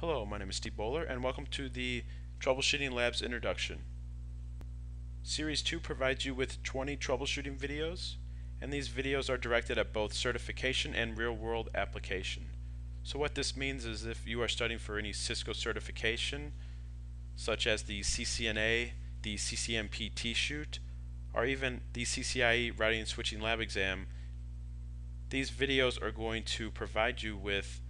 Hello, my name is Steve Bowler and welcome to the Troubleshooting Labs Introduction. Series 2 provides you with 20 troubleshooting videos and these videos are directed at both certification and real-world application. So what this means is if you are studying for any Cisco certification such as the CCNA, the CCNP T-Shoot, or even the CCIE Routing and Switching Lab exam, these videos are going to provide you with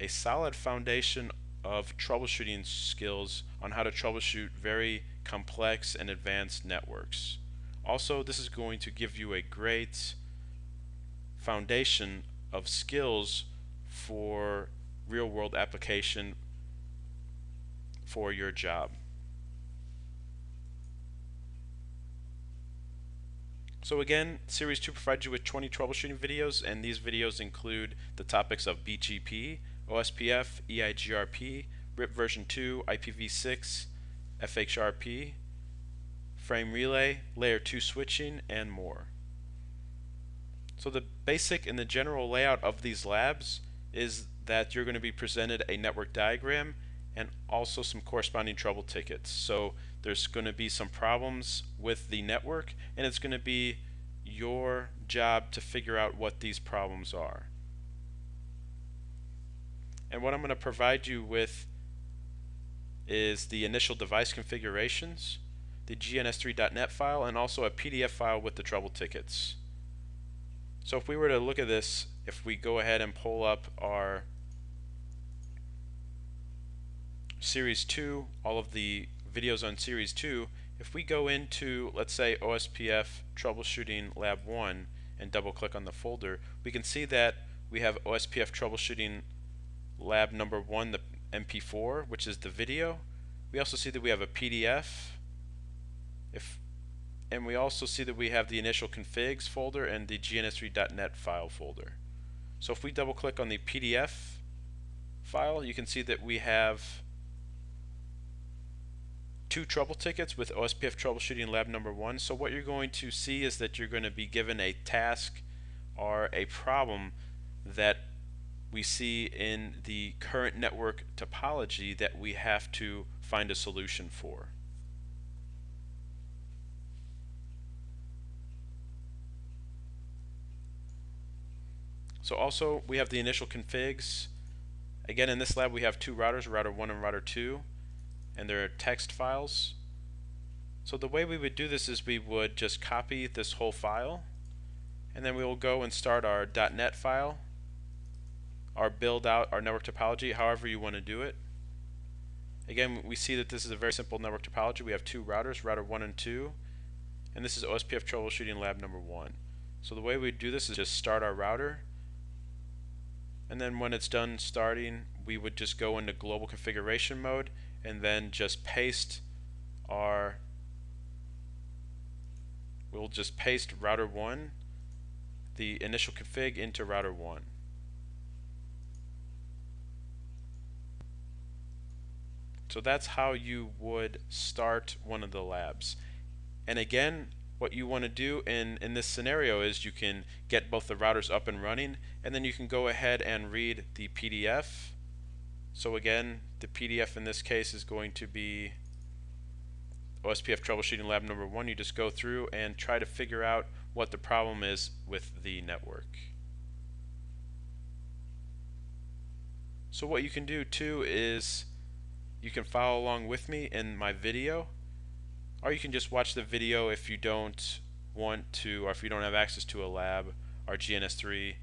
a solid foundation of troubleshooting skills on how to troubleshoot very complex and advanced networks. Also, this is going to give you a great foundation of skills for real world application for your job. So again, Series 2 provides you with 20 troubleshooting videos and these videos include the topics of BGP, OSPF, EIGRP, RIP version 2, IPv6, FHRP, frame relay, layer 2 switching, and more. So the basic and the general layout of these labs is that you're going to be presented a network diagram and also some corresponding trouble tickets. So there's going to be some problems with the network and it's going to be your job to figure out what these problems are. And what I'm going to provide you with is the initial device configurations, the GNS3.net file, and also a PDF file with the trouble tickets. So if we were to look at this, if we go ahead and pull up our Series 2, all of the videos on Series 2, if we go into, let's say, OSPF Troubleshooting Lab 1 and double click on the folder, we can see that we have OSPF Troubleshooting lab number one, the MP4, which is the video. We also see that we have a PDF. If and we also see that we have the initial configs folder and the gns3.net file folder. So if we double click on the PDF file, you can see that we have two trouble tickets with OSPF troubleshooting lab number one. So what you're going to see is that you're going to be given a task or a problem that we see in the current network topology that we have to find a solution for. So also we have the initial configs. Again in this lab we have two routers, router 1 and router 2 and there are text files. So the way we would do this is we would just copy this whole file and then we will go and start our .NET file our build out our network topology however you want to do it. Again, we see that this is a very simple network topology. We have two routers, router 1 and 2, and this is OSPF troubleshooting lab number 1. So the way we do this is just start our router, and then when it's done starting, we would just go into global configuration mode and then just paste our we'll just paste router 1 the initial config into router 1 So that's how you would start one of the labs. And again, what you want to do in, in this scenario is you can get both the routers up and running and then you can go ahead and read the PDF. So again, the PDF in this case is going to be OSPF troubleshooting lab number one. You just go through and try to figure out what the problem is with the network. So what you can do too is you can follow along with me in my video or you can just watch the video if you don't want to or if you don't have access to a lab or GNS3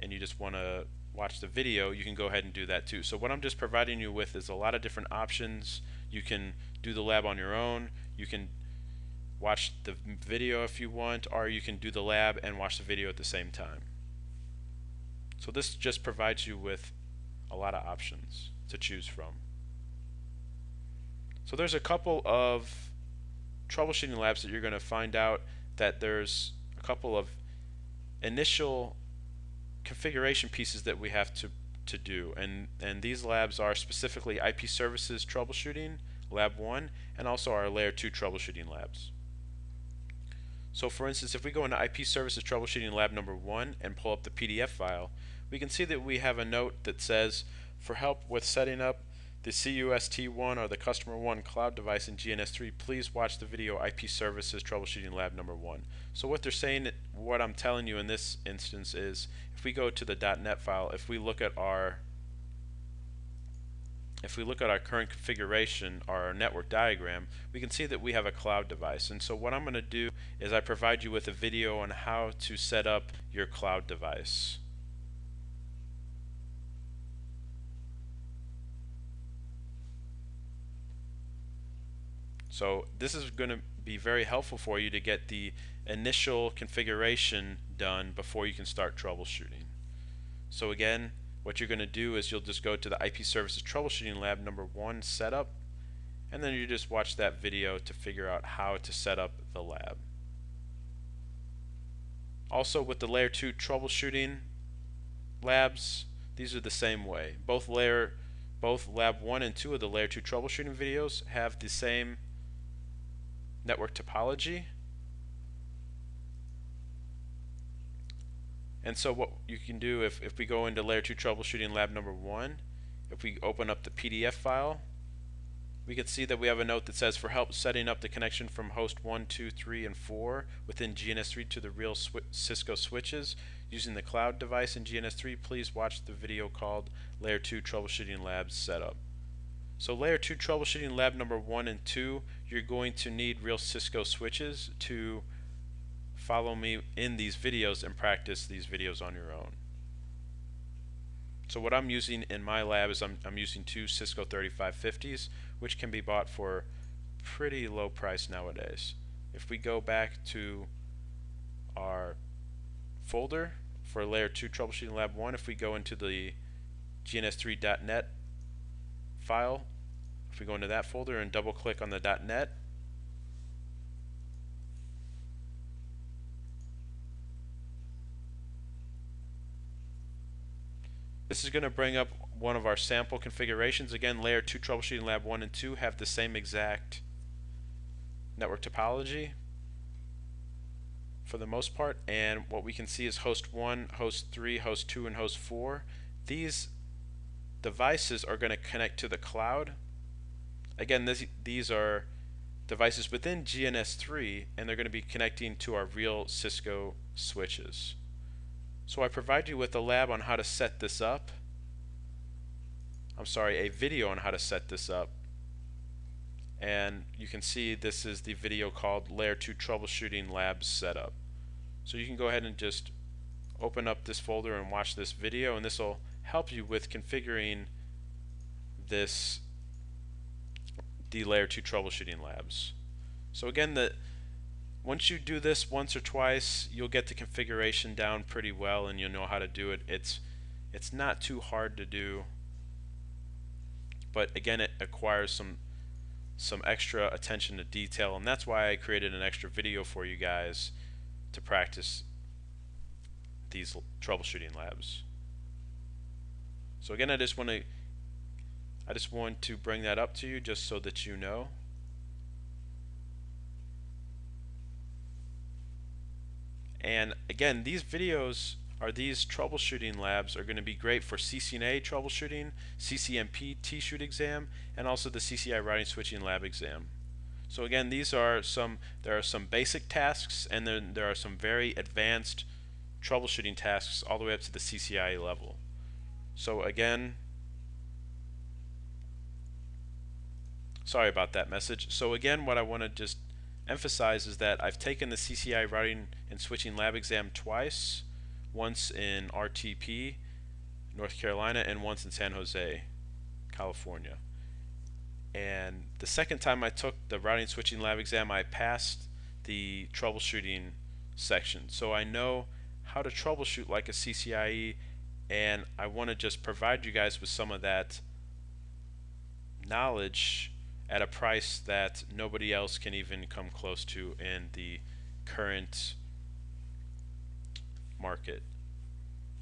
and you just want to watch the video you can go ahead and do that too. So what I'm just providing you with is a lot of different options. You can do the lab on your own. You can watch the video if you want or you can do the lab and watch the video at the same time. So this just provides you with a lot of options to choose from so there's a couple of troubleshooting labs that you're going to find out that there's a couple of initial configuration pieces that we have to to do. And and these labs are specifically IP services troubleshooting lab 1 and also our layer 2 troubleshooting labs. So for instance if we go into IP services troubleshooting lab number 1 and pull up the PDF file we can see that we have a note that says For help with setting up the CUST1 or the Customer 1 cloud device in GNS3, please watch the video IP Services Troubleshooting Lab number 1. So what they're saying, what I'm telling you in this instance is, if we go to the .NET file, if we look at our if we look at our current configuration, our network diagram, we can see that we have a cloud device. And so what I'm going to do is I provide you with a video on how to set up your cloud device. So this is going to be very helpful for you to get the initial configuration done before you can start troubleshooting. So again, what you're going to do is you'll just go to the IP Services Troubleshooting Lab number one setup and then you just watch that video to figure out how to set up the lab. Also with the layer 2 troubleshooting labs, these are the same way. Both layer both lab 1 and 2 of the layer 2 troubleshooting videos have the same network topology. And so what you can do if, if we go into layer 2 troubleshooting lab number 1, if we open up the PDF file, we can see that we have a note that says for help setting up the connection from host 1, 2, 3, and 4 within GNS3 to the real sw Cisco switches using the cloud device in GNS3, please watch the video called Layer 2 Troubleshooting Labs Setup. So layer 2 troubleshooting lab number 1 and 2, you're going to need real Cisco switches to follow me in these videos and practice these videos on your own. So what I'm using in my lab is I'm, I'm using two Cisco 3550s which can be bought for pretty low price nowadays. If we go back to our folder for layer 2 troubleshooting lab 1 if we go into the gns3.net file if we go into that folder and double click on the .NET, This is going to bring up one of our sample configurations. Again, layer 2 troubleshooting lab 1 and 2 have the same exact network topology for the most part. And what we can see is host 1, host 3, host 2, and host 4. These devices are going to connect to the cloud Again, this, these are devices within GNS3 and they're going to be connecting to our real Cisco switches. So I provide you with a lab on how to set this up. I'm sorry, a video on how to set this up. And you can see this is the video called Layer 2 Troubleshooting Labs Setup. So you can go ahead and just open up this folder and watch this video and this will help you with configuring this the layer 2 troubleshooting labs. So again, the once you do this once or twice, you'll get the configuration down pretty well and you'll know how to do it. It's it's not too hard to do. But again, it acquires some some extra attention to detail and that's why I created an extra video for you guys to practice these troubleshooting labs. So again, I just want to I just want to bring that up to you just so that you know. And again, these videos are these troubleshooting labs are going to be great for CCNA troubleshooting, CCNP T-shoot exam, and also the CCIE routing switching lab exam. So again, these are some there are some basic tasks and then there are some very advanced troubleshooting tasks all the way up to the CCIE level. So again, Sorry about that message. So again, what I want to just emphasize is that I've taken the CCIE routing and switching lab exam twice, once in RTP, North Carolina, and once in San Jose, California. And the second time I took the routing and switching lab exam, I passed the troubleshooting section. So I know how to troubleshoot like a CCIE, and I want to just provide you guys with some of that knowledge at a price that nobody else can even come close to in the current market.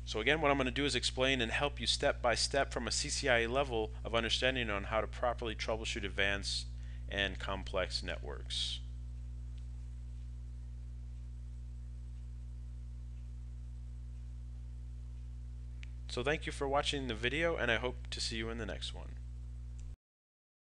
So again, what I'm going to do is explain and help you step by step from a CCIE level of understanding on how to properly troubleshoot advanced and complex networks. So thank you for watching the video and I hope to see you in the next one.